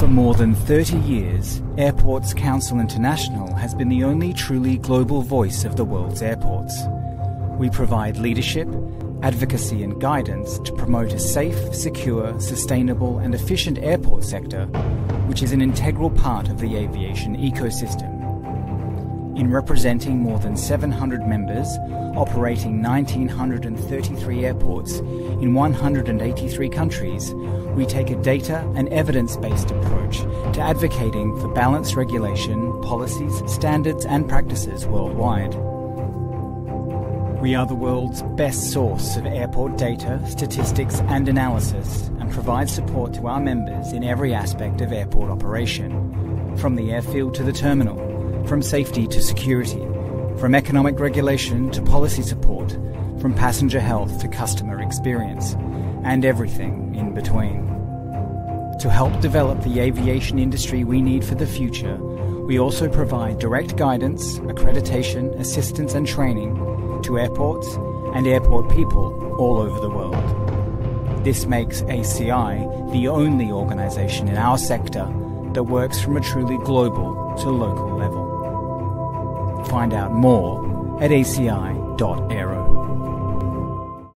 For more than 30 years, Airports Council International has been the only truly global voice of the world's airports. We provide leadership, advocacy and guidance to promote a safe, secure, sustainable and efficient airport sector, which is an integral part of the aviation ecosystem. In representing more than 700 members, operating 1,933 airports in 183 countries, we take a data and evidence based approach to advocating for balanced regulation, policies, standards, and practices worldwide. We are the world's best source of airport data, statistics, and analysis, and provide support to our members in every aspect of airport operation, from the airfield to the terminal, from safety to security, from economic regulation to policy support, from passenger health to customer experience, and everything in between. To help develop the aviation industry we need for the future, we also provide direct guidance, accreditation, assistance, and training to airports and airport people all over the world. This makes ACI the only organisation in our sector that works from a truly global to local level. Find out more at aci.aero.